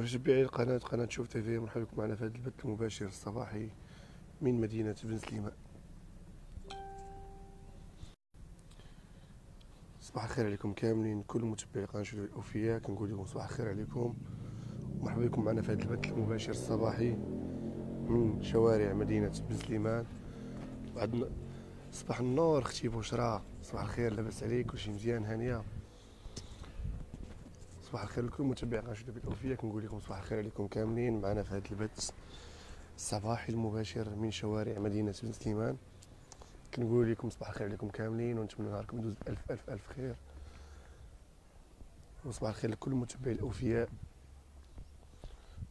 متابعي القناة قناة شوف تيفي مرحبا بكم معنا في هذا البث المباشر الصباحي من مدينة بن سليمان صباح الخير عليكم كاملين كل متابعي قناة شوف الأوفياء كنقول لكم صباح الخير عليكم. مرحبا بكم معنا في هذا البث المباشر الصباحي من شوارع مدينة بن سليمان وعندنا صباح النور أختي بشرى صباح الخير لاباس عليك كلشي مزيان هانية. صباح الخير لكل متابعي قناة شدة بالأوفية كنقول لكم صباح الخير عليكم كاملين. معنا في هذا البث الصباحي المباشر من شوارع مدينة بن سليمان. كنقول لكم صباح الخير عليكم كاملين ونتمنى نهاركم يدوز ألف ألف ألف خير. وصباح الخير لكل متابعي الأوفياء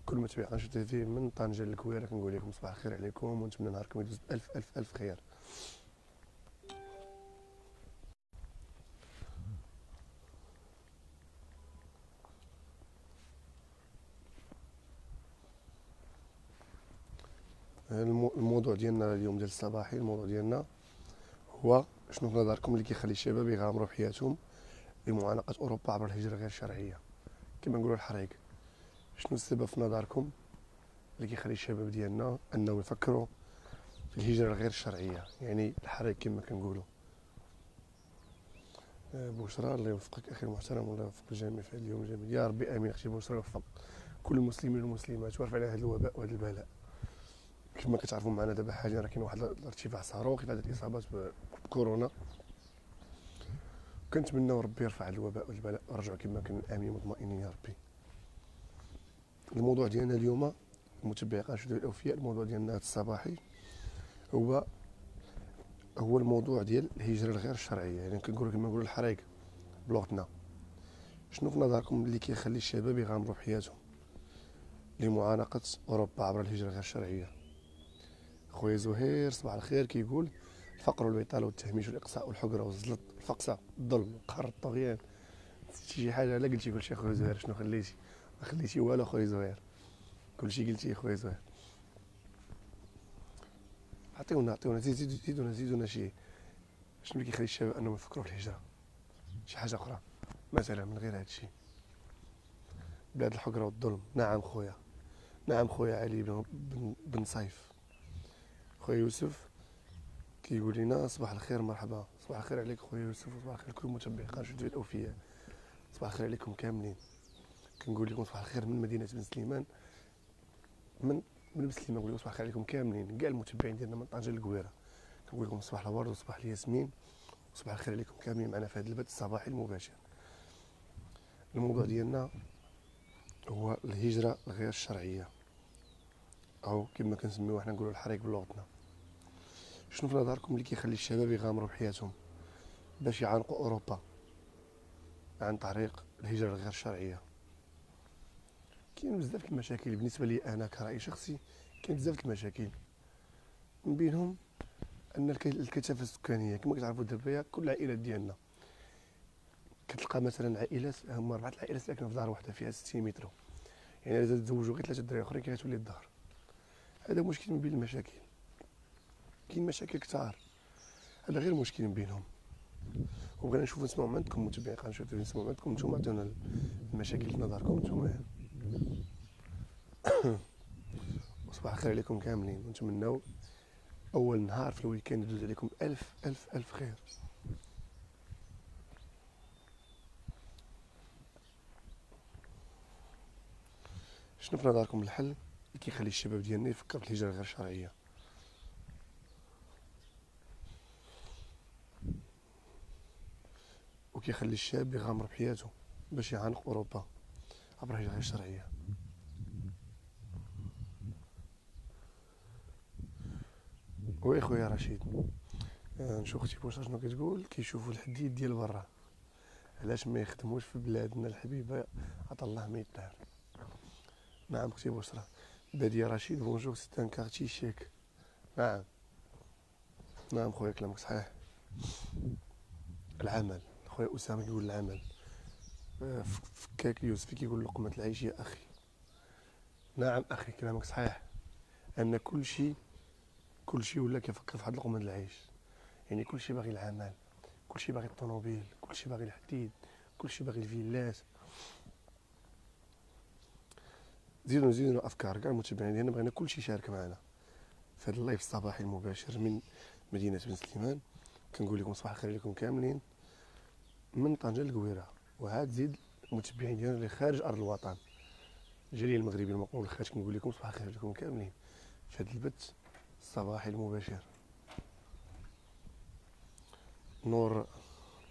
كل متابعي شدة تي من طنجة للكويرة. كنقول لكم صباح الخير عليكم ونتمنى نهاركم يدوز ألف ألف ألف خير. الموضوع ديالنا اليوم ديال الصباحي الموضوع ديالنا هو شنو في نظركم اللي كيخلي الشباب يغامروا بحياتهم لمعانقة أوروبا عبر الهجرة غير الشرعية؟ كما نقولوا الحريق. شنو السبب في نظركم اللي كيخلي الشباب ديالنا أنهم يفكروا في الهجرة الغير الشرعية؟ يعني الحريق كما كنقولوا. آه، بشرى الله يوفقك. أخي المحترم والله يوفق الجميع في هذا اليوم. الجميل يا ربي آمين. أختي بشرى يوفق كل المسلمين والمسلمات ويرفع علينا هذا الوباء وهذا البلاء. كما كتعرفوا معنا دابا حاليا راه كاين واحد الارتفاع صاروخي في هذه الإصابات بكورونا. كنتمناو ربي يرفع الوباء والبلاء ورجعوا كما كان آمنين مطمئنين يا ربي. الموضوع ديالنا اليوم متابعي قناه الأوفياء الموضوع ديالنا هذا الصباحي هو هو الموضوع ديال الهجرة الغير الشرعيه يعني كنقولوا كما نقولوا الحريق بلغتنا شنو في نظركم اللي كيخلي الشباب يغامروا بحياتهم لمعانقة أوروبا عبر الهجرة غير الشرعيه خويا زهير صباح الخير كيقول الفقر والبطاله والتهميش والإقصاء والحقرة والزلط الفقصه الظلم القهر الطغيان. شي حاجة لا قلتي كلشي خويا زهير شنو خليتي؟ ما خليتي والو خويا زهير. كلشي قلتي خويا زهير. عطيونا عطيونا زيدونا زيدونا زيدونا شي. شنو اللي كيخلي الشباب أنهم يفكروا في الهجرة؟ شي حاجة أخرى. مثلا من غير هذا الشيء بلاد الحقرة والظلم. نعم خويا. نعم خويا علي بن, بن, بن صيف. خويا يوسف كيقول لنا صباح الخير مرحبا. صباح الخير عليك خويا يوسف وصباح الخير لكل متابعي قناة جديد الاوفياء صباح الخير عليكم كاملين. كنقول لكم صباح الخير من مدينة بن سليمان من من بن سليمان نقول لكم صباح الخير عليكم كاملين كاع المتابعين ديالنا من طنجة للكويره كنقول لكم صباح الورد وصباح الياسمين وصباح الخير عليكم كاملين معنا في هذا البث الصباحي المباشر. الموضوع ديالنا هو الهجرة غير الشرعية أو كما كنسميوه حنا نقولوا الحريق بلغتنا. شنو في نظركم اللي كيخلي الشباب يغامروا بحياتهم باش يعانقوا أوروبا عن طريق الهجرة الغير شرعية؟ كاين بزاف المشاكل بالنسبة لي أنا كرأي شخصي كاين بزاف المشاكل. من بينهم أن الكثافة السكانية كما كتعرفوا دابا كل العائلات ديالنا. كتلقى مثلا عائلات هما اربعه العائلات ساكنه في دار واحدة فيها 60 متر. يعني إذا تزوجوا غير ثلاثة دراري أخرين كتولي الدار هذا مشكل من بين المشاكل. كاين مشاكل كثار هذا غير مشكل من بينهم. وبغينا نشوفوا نسمعوا عندكم متابعين نشوفوا نسمعوا عندكم نتوما عطيونا المشاكل في نظركم نتوما. وصباح الخير عليكم كاملين. ونتمنوا أول نهار في الويكاند يدوز عليكم ألف ألف ألف خير. شنو في نظركم الحل كيخلي الشباب ديالنا يفكر في الهجرة غير شرعية؟ وكيخلي الشاب يغامر بحياته باش يعانق أوروبا عبر هجره غير شرعية. oui خويا رشيد آه، نشوف أختي بشرى شنو كتقول كيشوفوا الحديد ديال برا. علاش ما يخدموش في بلادنا الحبيبة؟ عطا الله ما يدار نعم أختي بشرى بادية رشيد bonjour c'est un quartier chic نعم. نعم خويا كلامك صحيح. العمل. خويا أسامة كيقول العمل. فكاك يوسف كيقول لقمة العيش يا أخي. نعم أخي كلامك صحيح. أن كل شيء كل شيء ولا كيفكر في واحد لقمة العيش؟ يعني كل شيء باغي العمل كل شيء باغي الطوموبيل كل شيء باغي الحديد كل شيء باغي الفيلات زيدوا زيدوا افكار كاع المتابعين ديالنا بغينا كلشي يشارك معنا. في هذا ال live الصباحي المباشر من مدينة بن سليمان. كنقول لكم صباح الخير لكم كاملين. من طنجه للقويره وعاد زيد المتابعين ديالنا اللي خارج أرض الوطن. الجاليه المغربيه المقول الخارج كنقول لكم صباح الخير لكم كاملين في هذا البث الصباحي المباشر. نور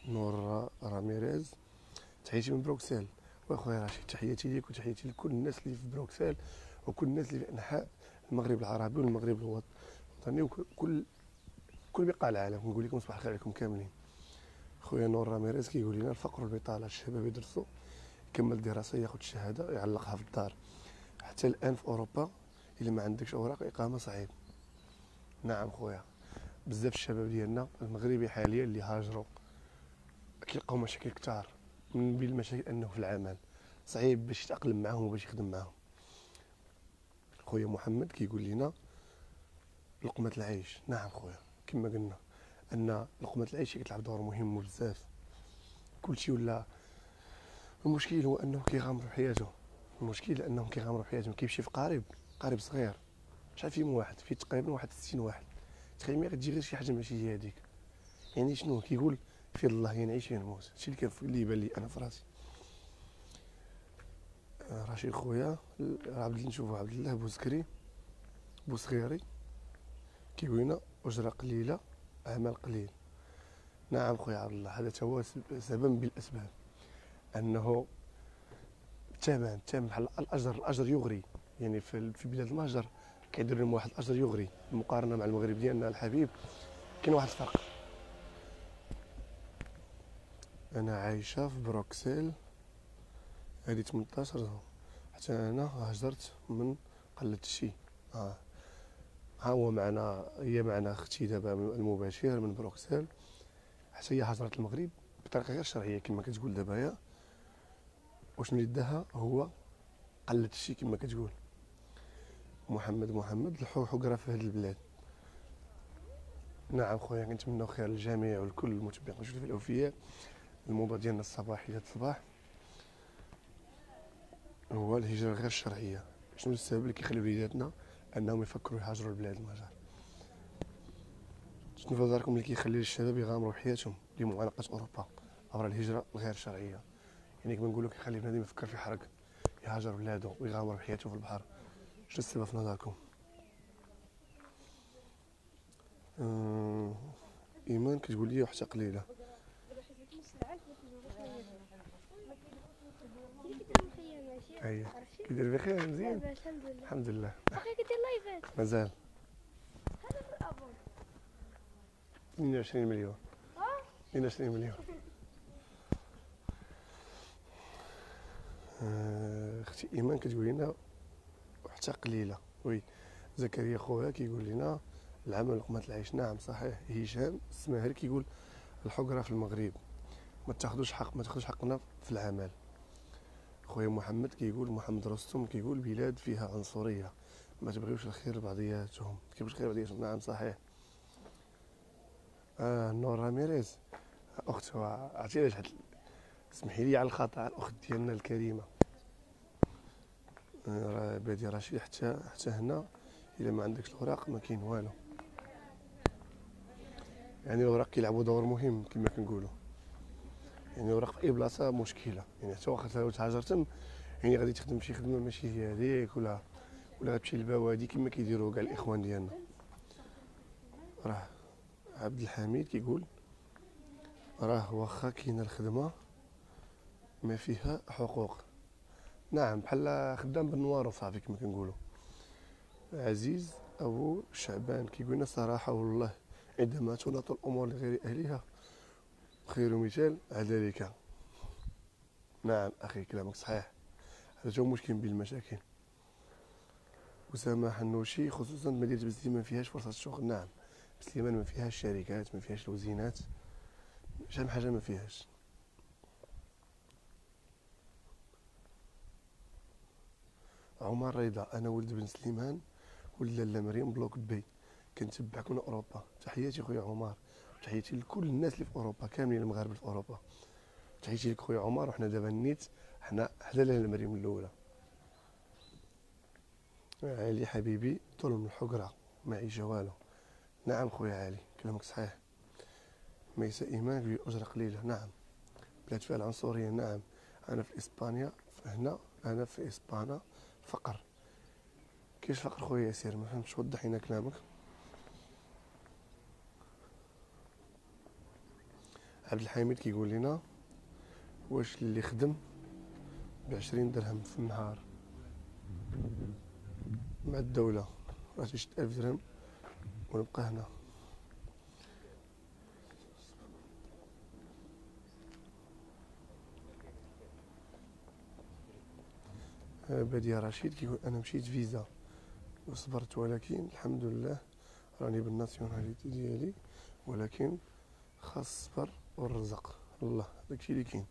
نور راميريز تحياتي من بروكسل. واخويا رشيد تحياتي ليك وتحياتي لكل الناس اللي في بروكسل وكل الناس اللي في أنحاء المغرب العربي والمغرب الوطني وكل كل بقاع العالم. نقول لكم صباح الخير عليكم كاملين. خويا نور راميريز كيقول لنا الفقر والبطاله الشباب يدرسوا يكمل دراسة ياخذ الشهاده يعلقها في الدار. حتى الآن في أوروبا إلا ما عندكش أوراق إقامة صعيب نعم خويا. بزاف الشباب ديالنا المغربي حاليا اللي هاجروا كيلقاو مشاكل كثار من بين المشاكل أنه في العمل. صعيب باش يتأقلم معاهم وباش يخدم معاهم. خويا محمد كيقول لنا لقمة العيش. نعم خويا كما قلنا. أن لقمة العيش كتلعب دور مهم بزاف. كلشي ولا؟ المشكل هو أنه كيغامر بحياته المشكل انهم كيغامروا بحياتهم كيمشي في قارب قارب صغير. شحال فيهم واحد؟ فيه تقريبا واحد 60 واحد. تخيل ملي غتجي غير شي حاجة ماشي هي هذيك يعني شنو؟ كيقول في الله يا نعيش يا نموت. هادشي اللي اللي يبان لي أنا في راسي. آه، رشيد خويا عبد نشوفو عبد الله بوزكري بوصغيري كيقول لنا أجرة قليلة. عمل قليل نعم خويا عبد الله هذا هو سبب من الأسباب. أنه الثمن الثمن بحال الأجر الأجر يغري. يعني في بلاد المهجر كيديروا لهم واحد الأجر يغري. المقارنة مع المغرب ديالنا الحبيب كاين واحد الفرق. أنا عايشة في بروكسل هذه 18 سنه حتى أنا هاجرت من قلة الشي آه. ها هو معنا هي معنا أختي دابا المباشر من بروكسل حتى هي هاجرت المغرب بطريقة غير شرعية كما كتقول دابا وشنو اللي داها هو قلة الشي كما كتقول. محمد محمد الحقره في هذه البلاد. نعم خويا كنتمنى خير للجميع والكل المتابعين في الأوفياء الموضوع ديالنا الصباحي هذا الصباح هو الهجرة غير الشرعيه شنو السبب اللي كيخلي وليداتنا أنهم يفكروا يهاجروا لبلاد المهجر شنو في نظركم اللي كيخلي الشباب يغامروا حياتهم لمعانقة أوروبا عبر الهجرة الغير الشرعيه يعني كما نقولوا كيخلي بنادم يفكر في حرق يهاجر بلادو ويغامر بحياته في البحر. شنو السبب في نظركم آه إيمان كتقول لي وحده قليلة. كيدير بخير مزيان الحمد لله. الحمد لله. باقي كدير لايفات مازال. هذا في الابون 22 مليون. 22 مليون. آه، أختي إيمان كتقول لنا حتى قليلة. وي زكريا خوها كيقول لنا العمل لقمه العيش نعم صحيح. هشام السماهري كيقول الحقره في المغرب. ما تاخذوش حق ما تاخذوش حقنا في العمل. خويا محمد كيقول محمد رستم كيقول بلاد فيها عنصرية. ما تبغيوش الخير لبعضياتهم تبغيوش الخير لبعضياتهم نعم صحيح. آه نور راميريز. أخت عرفتي علاش هاد اسمحي لي على الخطأ الأخت ديالنا الكريمة. آه، راه بادي رشيد حتى حتى هنا إلا ما عندكش الأوراق ما كاين والو. يعني الأوراق كيلعبوا دور مهم كما كنقولوا. يعني الاوراق في اي بلاصة مشكلة. يعني حتى واخا لو تهاجرتم يعني غادي تخدم شي خدمة ماشي هي هذيك ولا ولا غتمشي للبوادي كما كيديروا كاع الإخوان ديالنا. راه عبد الحميد كيقول راه واخا كاينة الخدمة ما فيها حقوق. نعم بحال خدام بالنوار وصافي كما كنقولوا. عزيز أبو شعبان كيقول لنا صراحة والله عندما تناط الأمور لغير أهلها خير مثال على ذلك نعم أخي كلامك صحيح. هذا هو مشكل بين المشاكل. أسامة حنوشي خصوصا مدينة بسليمان ما فيهاش فرصة شغل. نعم بسليمان ما فيهاش شركات ما فيهاش الوزينات. شحال حاجة ما فيهاش. عمر رضا أنا ولد بن سليمان ولد لاله مريم bloc B كنتبعك من أوروبا. تحياتي خويا عمر. تحياتي لكل الناس اللي في أوروبا كاملين المغاربة في أوروبا. تحياتي لك خويا عمر وحنا دابا نيت حنا حدا لاله مريم الأولى. علي حبيبي ظلم الحقرة معيشة والو. نعم خويا علي كلامك صحيح. ميسا إيمان بي أجرة قليلة. نعم. بلاد فيها العنصرية نعم. أنا في إسبانيا هنا أنا في إسبانيا فقر. كيش فقر خويا ياسير؟ ما فهمتش وضح لنا كلامك. عبد الحميد كيقول لنا واش اللي خدم بعشرين درهم في النهار مع الدولة؟ راه تشد ألف درهم ونبقى هنا. آه، بديع رشيد كيقول أنا مشيت فيزا وصبرت ولكن الحمد لله راني بالناسيوناليتي ديالي ولكن خاص الصبر والرزق. الله داكشي اللي كاين.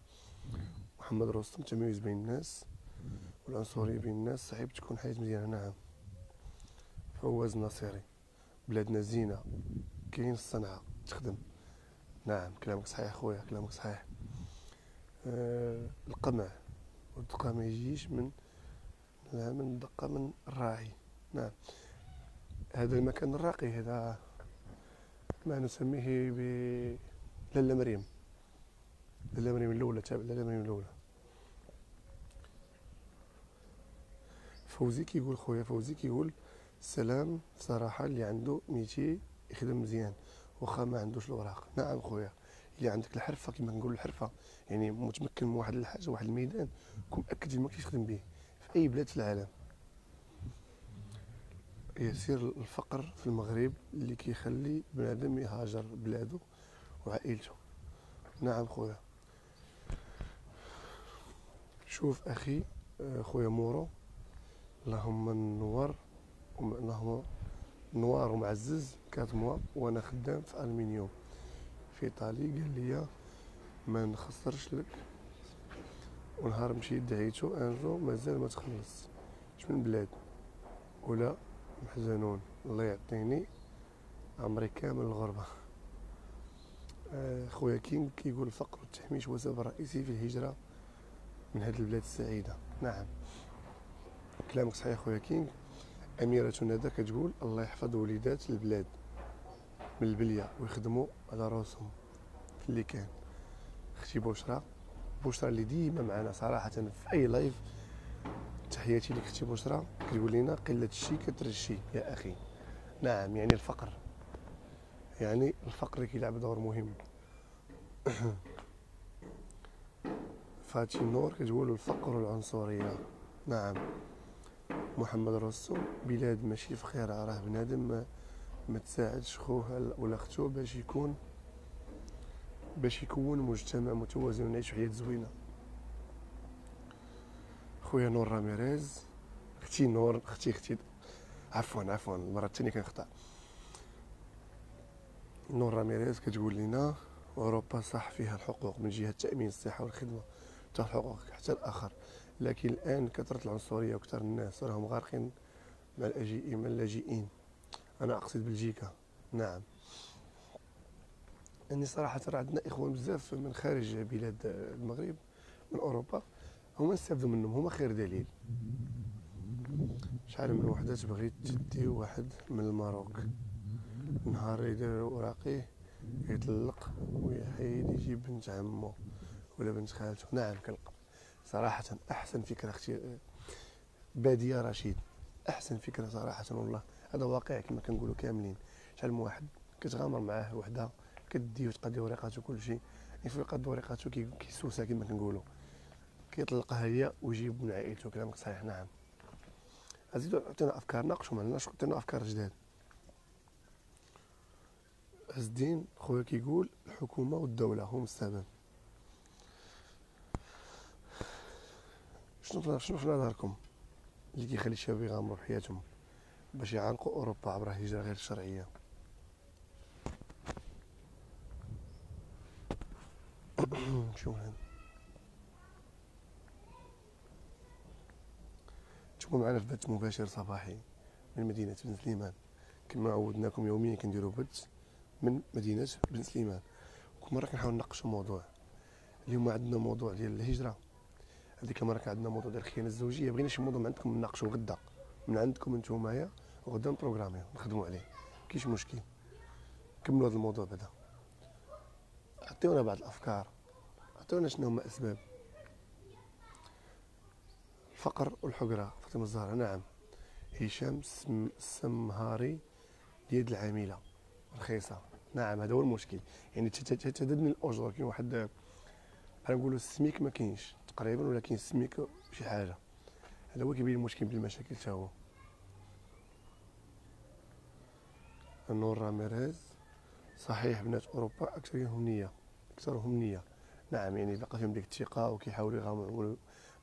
محمد رستم تميز بين الناس والعنصرية بين الناس صعيب تكون حياة مزيانة. نعم. فواز الناصري بلادنا زينة. كاين الصنعة تخدم. نعم كلامك صحيح خويا كلامك صحيح. آه القمع. والدقة ما يجيش من لا من دقة من الراعي. نعم. هذا المكان الراقي هذا ما نسميه ب لاله مريم. لاله مريم الأولى تابع لاله مريم الأولى. فوزي كيقول خويا فوزي كيقول سلام صراحة اللي عنده ميتي يخدم مزيان واخا ما عندوش الوراق. نعم خويا اللي عندك الحرفة كما نقول الحرفة يعني متمكن من واحد الحاجة واحد الميدان كون مأكد ما كيش تخدم به في أي بلاد في العالم. يسير الفقر في المغرب اللي كيخلي بنادم يهاجر بلادو وعائلته. نعم خويا. شوف أخي آه، خويا مورو. اللهم نور اللهم نوار ومعزز quatre mois وأنا خدام في المنيوم في إيطالي قال لي ما نخسرش لك. ونهار مشيت دعيتو أنجو مازال ما تخلص. من بلاد؟ ولا محزنون. الله يعطيني عمري كامل الغربة. آه، خويا كينغ كيقول الفقر والتحميش هو سبب رئيسي في الهجرة من هذه البلاد السعيدة. نعم. كلامك صحيح خويا كينغ أميرة ندى كتقول الله يحفظ وليدات البلاد من البلية ويخدموا على رأسهم في اللي كان. أختي بشرى بشرى اللي ديما معنا صراحة في أي لايف تحياتي لك أختي بشرى. كتقول لنا قلة الشي كترشي يا أخي. نعم يعني الفقر. يعني الفقر كيلعب دور مهم. فاتي نور كتقول الفقر والعنصرية. نعم. محمد رسول بلاد ماشي فقيرة راه بنادم ما, ما تساعدش خوه ولا اختو باش يكون باش يكون مجتمع متوازن ونعيش حياة زوينة. خويا نور راميريز أختي نور أختي أختي عفوا عفوا المرة الثانية كنخطأ نور راميريز كتقول لنا أوروبا صح فيها الحقوق من جهة تأمين الصحة والخدمة حتى الحقوق حتى الآخر. لكن الآن كثرة العنصرية وكثر الناس راهم غارقين مع اللاجئين. أنا أقصد بلجيكا. نعم. يعني صراحة عندنا إخوان بزاف من خارج بلاد المغرب من أوروبا هما نستافدوا منهم هما خير دليل. شحال من وحدات بغيت تدي واحد من الماروك نهار يدير وراقيه يطلق ويحيد يجيب بنت عمو ولا بنت خالته. نعم كنلقى صراحة أحسن فكرة أختي بادية رشيد. أحسن فكرة صراحة والله. هذا واقع كما كنقولوا كاملين. شحال من واحد كتغامر معاه وحدة كدي وتقضي وريقاته كل شيء. يفوق يقضي وريقاته كي- كيسوسها كما كنقولوا. كيطلقها هي ويجيب من عائلته. كلامك صحيح نعم. زيدوا عطينا أفكار ناقشوا معنا عطينا أفكار جداد. عز الدين خويا كيقول الحكومة والدولة هم السبب. شنو شنو في نظركم اللي كيخلي الشباب يغامروا بحياتهم باش يعانقوا أوروبا عبر هجرة غير شرعية. شو هذا تكونوا معنا في بث مباشر صباحي من مدينة بن سليمان. كما عودناكم يوميا كنديروا بث من مدينة بن سليمان. كل مرة كنحاول نناقشوا موضوع. اليوم عندنا موضوع ديال الهجرة. هذيك المرة كان عندنا موضوع ديال الخيانة الزوجية. بغينا شي موضوع من عندكم نناقشوا غدا. من عندكم نتومايا وغدا نبروغراميو نخدموا عليه. كاينش مشكل. كملوا هذا الموضوع بعدا. عطيونا بعض الأفكار. عطيونا شنو هما اسباب الفقر والحقره فاطمة الزهراء نعم. هشام السم- السمهاري اليد العاملة. رخيصة. نعم هذا هو المشكل. يعني تت- تت- تتدني الاجور كاين واحد أنا نقولوا السميك ما كاينش تقريبا ولكن السميك شي حاجة. هذا هو كيبين المشكل بالمشاكل حتى هو. النور راميريز. صحيح بنات أوروبا أكثرهم نية أكثرهم نية. نعم يعني بقى فيهم ديك الثقة وكيحاولوا يغامروا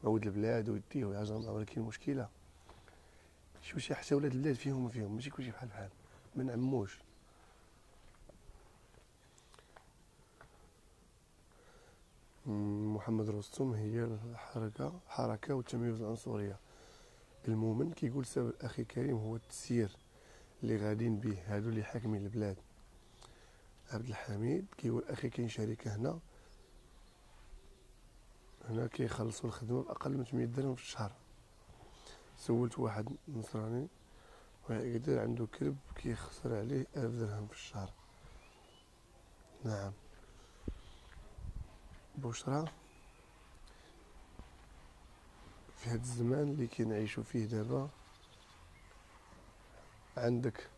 مولد البلاد ويديه ويهاجروا ولكن المشكلة شي شي حتى ولاد البلاد فيهم وفيهم ماشي كلشي بحال بحال. ما نعموش محمد رستم هي الحركة حركة والتمييز العنصرية. المؤمن كيقول سبب أخي كريم هو التسيير اللي غاديين به هادو اللي حاكمين البلاد. عبد الحميد كيقول أخي كاين شركة هنا. هنا كيخلصوا الخدمة بأقل من 800 درهم في الشهر. سولت واحد نصراني ويقدر عنده كلب كيخسر عليه ألف درهم في الشهر. نعم. بشرى في هذا الزمان اللي كنعيشوا فيه دابا عندك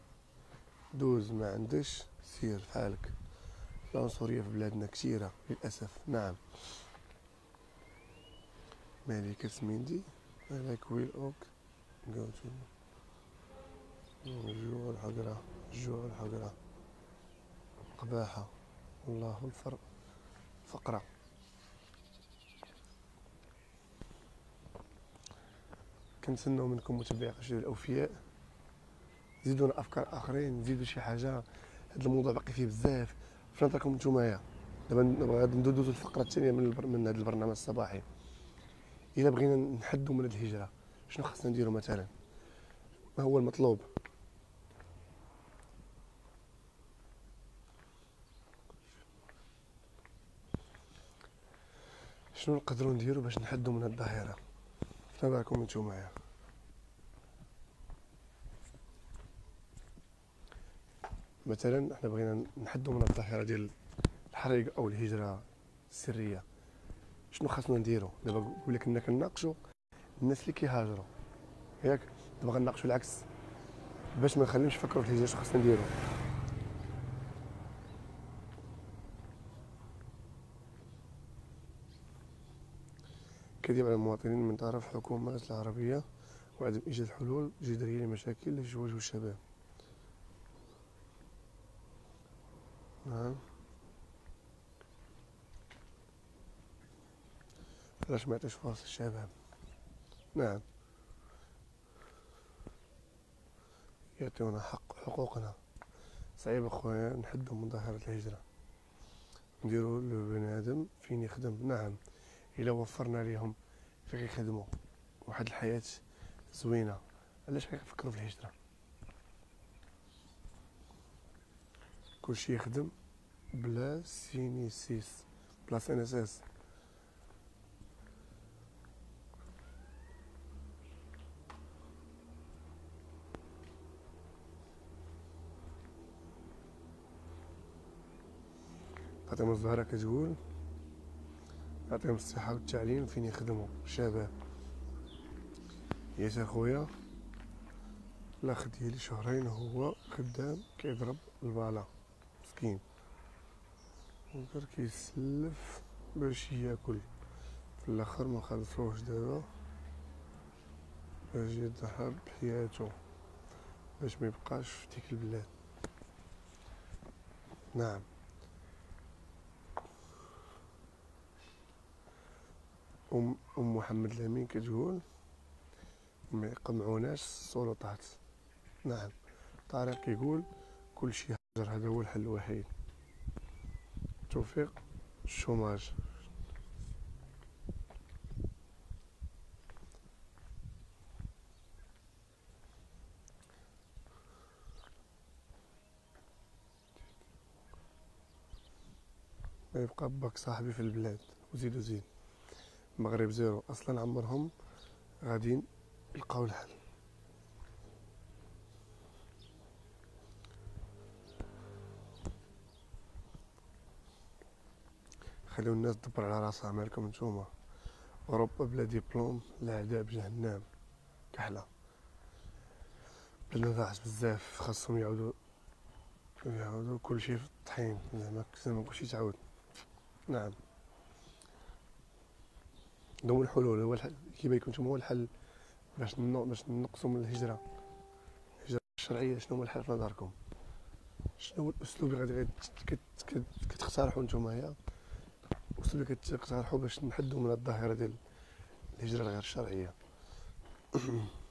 دوز ما عندش سير فحالك. العنصرية في بلادنا كثيرة للأسف. نعم. ملكة سميندي I like wheel oak go to الجوع الحقرة. الجوع الحقرة. قباحة. الله الفرق. فقرة. كنتسناو منكم متابعي قشير الأوفياء. زيدونا أفكار آخرين زيدوا شي حاجة. هذا الموضوع باقي فيه بزاف. في نظركم نتومايا. دابا غادي ندوزو الفقرة الثانية من البر... من هذا البرنامج الصباحي. إلا بغينا نحدوا من هذه الهجرة شنو خاصنا نديرو مثلا؟ ما هو المطلوب؟ شنو نقدروا نديرو باش نحدوا من هاد الظاهرة؟ في نظركم نتومايا مثلا إحنا بغينا نحدوا من الظاهرة ديال الحريق أو الهجرة السرية. شنو خاصنا نديرو؟ دابا نقول لك اننا كنناقشوا الناس اللي كيهاجروا ياك دابا غنناقشوا العكس. باش ما نخليهمش يفكروا في الهجرة شنو خاصنا نديرو؟ كذب على المواطنين من طرف حكومة العربية وعدم إيجاد حلول جذرية لمشاكل التي تواجه الشباب. نعم. علاش ما يعطيش فرص الشباب؟ نعم. يعطيونا حق حقوقنا. صعيب أخويا نحدو من ظاهرة الهجرة. نديرو لبني آدم فين يخدم. نعم. إلا وفرنا ليهم فين يخدموا. واحد الحياة زوينة. علاش غيفكروا في الهجرة؟ كلشي يخدم بلا CNSS بلا CNSS. فاطمة الزهراء كتقول يعطيهم الصحة والتعليم فين يخدموا. الشباب ياسر خويا. الأخ ديالي شهرين هو خدام كيضرب البالا مسكين. وكر كيسلف باش ياكل. في الآخر ما خلصوش دابا. باش يضحى بحياته. باش ما يبقاش في ديك البلاد. نعم. ام أم محمد الأمين كتقول ما يقمعوناش السلطات. نعم طارق يقول كل شيء هاجر هذا هو الحل الوحيد. توفيق الشوماج ما يبقى باك صاحبي في البلاد وزيد وزيد. مغرب zéro. أصلا عمرهم غاديين يلقاو الحل. خليو الناس تدبر على راسها مالكم نتوما. أوروبا بلا ديبلوم لا عذاب جهنم كحلة. بلادنا ضاعت بزاف خاصهم يعودوا يعاودو كلشي في الطحين. زعما زعما كلشي تعاود نعم. هو الحلول هو الحل كيما يكون هو الحل باش باش نقصوا من الهجرة. الهجرة الشرعية شنو هو الحل في نظركم؟ شنو هو الأسلوب اللي غادي كت- كت- كتقترحوا نتوما الأسلوب اللي كتقترحوا باش نحدوا من الظاهرة ديال الهجرة الغير الشرعية.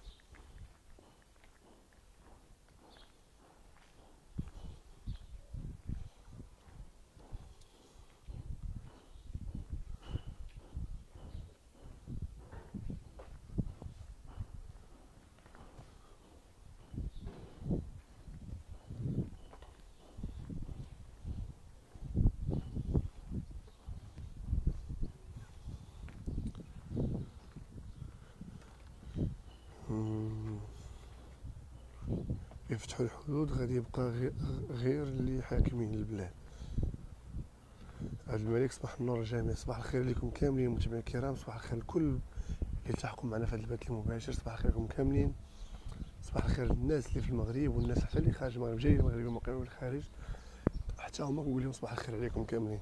يفتحوا الحدود غادي يبقى غي- غير اللي حاكمين البلاد. عبد الملك صباح النور الجميع صباح الخير لكم كاملين متابعينا الكرام صباح الخير لكل اللي التحقوا معنا في هذا البث المباشر صباح الخير لكم كاملين. صباح الخير للناس اللي في المغرب والناس حتى اللي خارج المغرب جايين المغرب ومقيمين في الخارج حتى هما نقول لهم صباح الخير عليكم كاملين.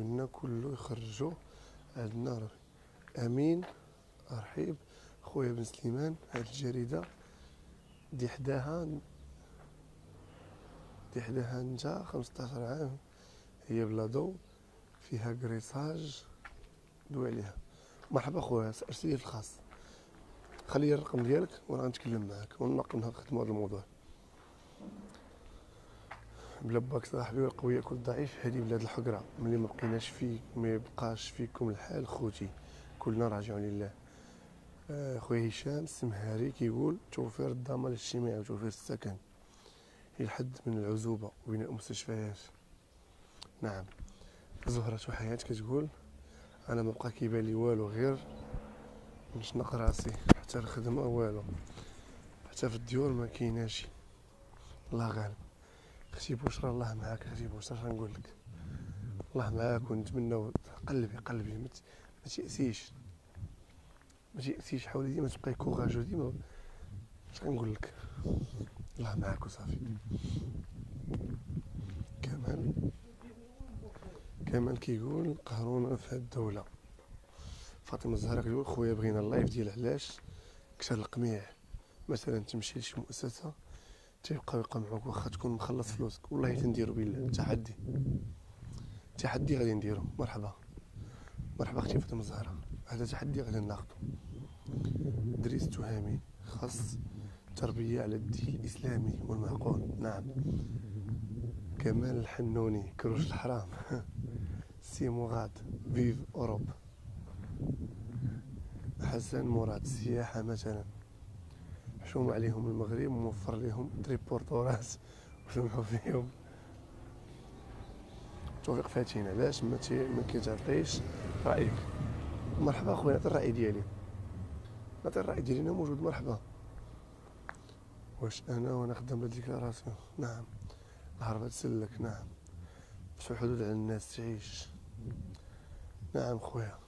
نتمنى كله يخرجوا عندنا راه أمين أرحيب خويا بن سليمان هاد الجريدة. دي حداها دي حداها انت 15 عام. هي بلا ضوء فيها كريساج دوي عليها. مرحبا خويا ارسلي في الخاص. خلي الرقم ديالك وأنا غنتكلم معاك ونناقشوا نخدموا هذا الموضوع. بلا باك صاحبي والقوي ياكل الضعيف هذه بلاد الحقرة. ملي ما بقيناش فيك ما يبقاش فيكم الحال خوتي. كلنا راجعون لله. آه، خويا هشام السمهاري كيقول توفير الضمان الاجتماعي وتوفير السكن هي الحد من العزوبة وبناء مستشفيات. نعم. زهرة وحياة كتقول أنا ما بقى كيبان لي والو غير نشنق راسي حتى الخدمة والو. حتى في الديور ما كايناش. الله غالب. أختي بشرى الله معاك أختي بشرى اش غنقول لك؟ الله معاك ونتمنى قلبي قلبي ما تيأسيش. ما تيأسيش حاولي ديما تبقاي courageux ديما اش غنقول لك؟ الله معاك وصافي. كمال كمال كيقول قهرونا في هاد الدولة. فاطمة الزهراء كيقول خويا بغينا ال live ديال علاش كثرة القميع؟ مثلا تمشي لشي مؤسسة تيبقاو يقمعوك واخا تكون مخلص فلوسك. والله تنديرو بالله تحدي. تحدي غادي نديرو. مرحبا. مرحبا أختي فاطمة الزهراء. هذا تحدي غادي ناخدو. دريس تهامي خاص تربية على الدين الإسلامي والمعقول. نعم. كمال الحنوني كروش الحرام. سي مغاد vive Europe حسن مراد. سياحة مثلا. حشوم عليهم المغرب وموفر لهم تريبورتورات وسمحوا فيهم. توفيق فاتين علاش ما ما كيتعطيش رأيك؟ مرحبا خويا نعطي الرأي ديالي. نعطي الرأي ديالي أنا موجود مرحبا. واش أنا وأنا خدام بهاد déclaration نعم. الهربة تسلك نعم. الحدود على الناس تعيش؟ نعم خويا.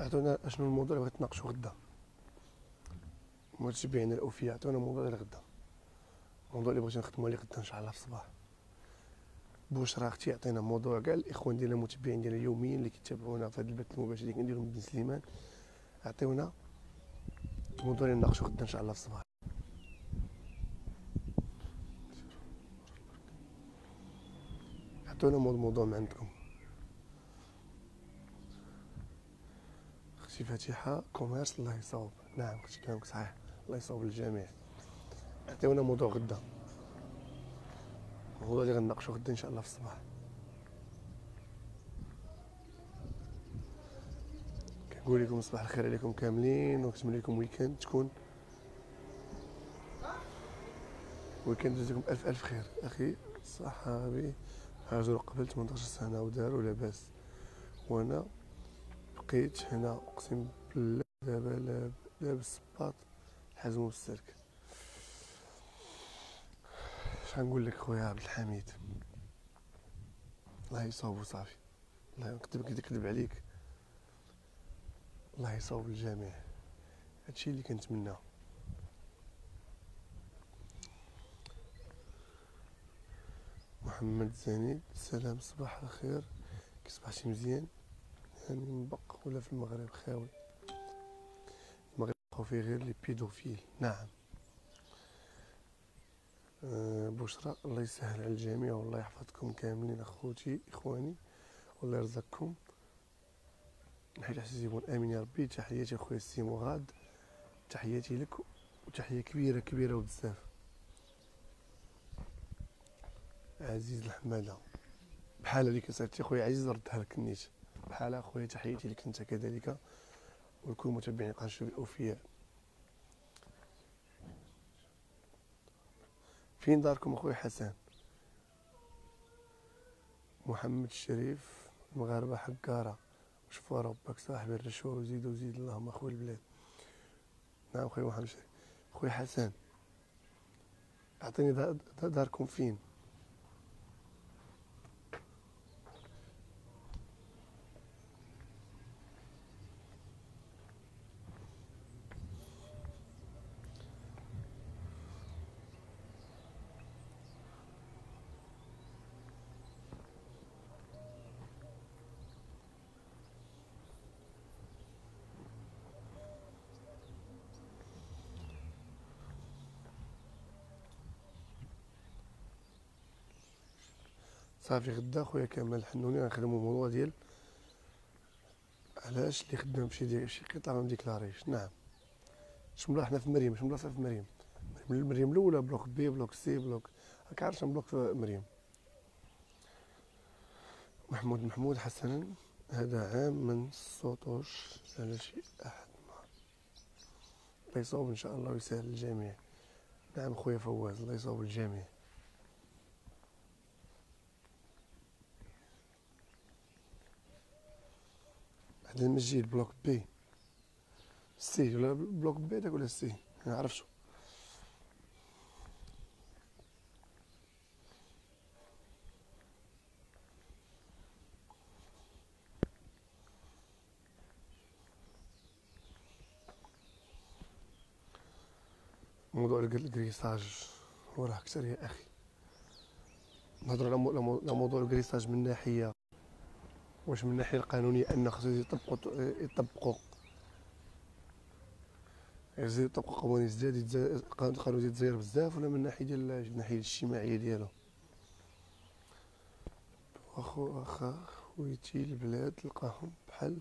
اعطونا أشنو الموضوع اللي بغيت تناقشوا غدا؟ متابعينا الاوفياء عطونا موضوع ديال غدا. الموضوع اللي بغيتو نخدموا عليه غدا إن شاء الله في الصباح. بشرى أختي عطينا موضوع كاع الاخوان ديالنا المتابعين ديالنا اليوميين اللي كيتابعونا في هذا البث المباشر اللي كنديرو من بن سليمان عطيونا الموضوع اللي نناقشوا غدا إن شاء الله في الصباح. عطونا مو- موضوع من عندكم. أختي فاتحة commerce الله يصاوب نعم أختي كلامك صحيح. الله يصاوب الجميع. عطيونا موضوع غدا. الموضوع اللي غنناقشوا غدا إن شاء الله في الصباح. نقول لكم صباح الخير عليكم كاملين ونتمنى لكم weekend تكون weekend يجيكم الف ألف خير. أخي صحابي هاجروا قبل 18 سنة وداروا لاباس. وأنا بقيت هنا أقسم بالله دابا لاب- لابس الصباط حازمو بالسلك شغنقول لك خويا عبد الحميد؟ الله يصاوبو صافي. الله نكذب كذب عليك. الله يصاوب الجميع. هادشي اللي كنتمناه محمد زنيد سلام صباح الخير. كي صبحتي مزيان. يعني مبق ولا في المغرب خاوي. المغرب بقاو فيه غير les pédophiles. نعم. آه، بشرى الله يسهل على الجميع والله يحفظكم كاملين أخوتي إخواني والله يرزقكم. نحيي تحسيبون آمين يا ربي. تحياتي أخويا السي مغاد. تحياتي لك وتحية كبيره كبيرة وبزاف. عزيز الحماده بحال هذيك سالتي خويا عزيز ردها لك النيت. بحال أخويا تحياتي لك أنت كذلك ولكل متابعين قناه الأوفياء. فين داركم أخويا حسن محمد الشريف المغاربة حقاره شوفوا ربك صاحبي الرشوة وزيد وزيد اللهم أخوي البلاد. نعم خويا محمد الشريف. خويا حسن أعطيني دا- دا- داركم فين؟ صافي غدا خويا كمال حنوني غنخدمو الموضوع ديال علاش اللي خدام بشي دي شي قطعة ما مديكلاريش. نعم. شملوا حنا في مريم؟ شملوا في مريم؟ مريم الأولى بلوك بي بلوك سي بلوك راك عارف بلوك في مريم. محمود محمود حسنا هذا عام من سطوش على شي أحد ما. الله يصوب إن شاء الله ويسهل الجميع. نعم خويا فواز الله يصوب الجميع. هذا المسجد bloc B. C ولا bloc B داك ولا C؟ ما عرفتش موضوع الك- الكريساج وراه كثر يا أخي. نهضروا على موضوع الكريساج من ناحية واش من الناحية القانونية أن خصو يطبقوا يطبقوا يزيد يطبقوا قوانين جداد قانون القانون يتزاير بزاف ولا من الناحية ديال الناحية الاجتماعية ديالو؟ واخو واخا خويتي البلاد تلقاهم بحال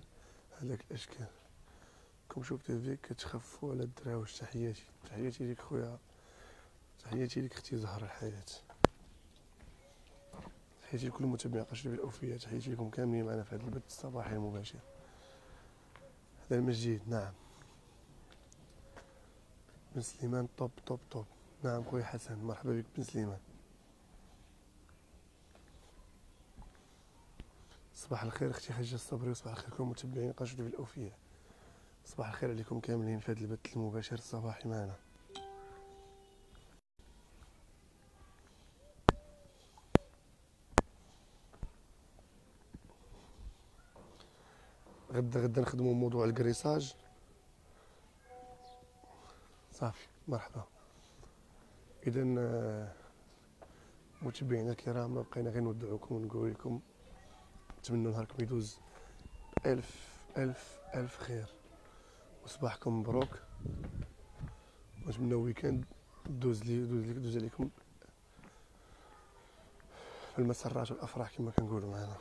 هذاك الأشكال. كم شفت فيك كتخفوا على الدراوش تحياتي تحياتي ليك خويا. تحياتي ليك أختي زهرة الحياة. تحياتي لكل متابعي قناة الشباب الأوفياء تحياتي لكم كاملين معنا في هذا البث الصباحي المباشر. هذا المسجد نعم. بن سليمان طوب طوب طوب نعم خويا حسن مرحبا بك بن سليمان. صباح الخير أختي حجة الصبري وصباح الخير كل متابعين قناة الشباب الأوفياء. صباح الخير عليكم كاملين في هذا البث المباشر الصباحي معنا. غدا غدا نخدموا موضوع الكريساج. صافي. مرحبا. اذا متابعينا الكرام بقينا غير نودعوكم ونقول لكم نتمنى نهاركم يدوز الف الف ألف خير. وصباحكم مبروك. ونتمنى weekend دوز لي دوز لي دوز عليكم في المسرات والأفراح كما كنقولوا معنا.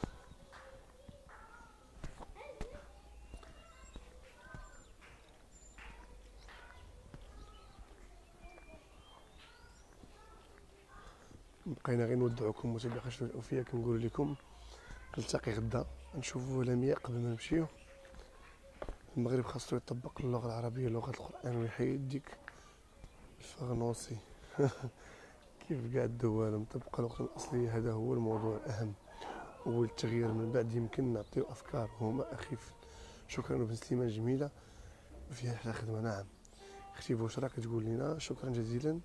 بقينا غير نودعوكم متابعي قناه الأوفياء كنقول لكم نلتقي غدا نشوفوا لمياء قبل ما نمشيو. المغرب خاصو يطبق اللغة العربية لغة القرآن ويحيد ديك الفغنوصي كيف كاع الدول مطبقة اللغة الأصلية هذا هو الموضوع الأهم. والتغيير من بعد يمكن نعطيو أفكار. هما أخيف شكرا بن سليمان جميلة. فيها أحلى خدمة نعم. أختي بشرى كتقول لنا شكرا جزيلا.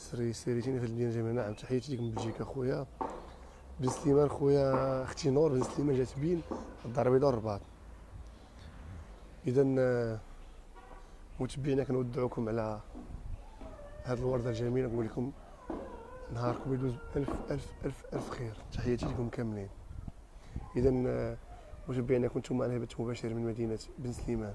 سري سيريتيني في المدينة جميلة نعم تحياتي ليك من بلجيكا خويا. بن سليمان خويا أختي نور بن سليمان جات بين الدار البيضاء والرباط. إذا متبعينا كنودعوكم على هاد الوردة الجميلة نقول لكم نهاركم يدوز ألف ألف ألف ألف خير. تحياتي لكم كاملين. إذا متابعينا كنتم معنا هبة مباشر من مدينة بن سليمان.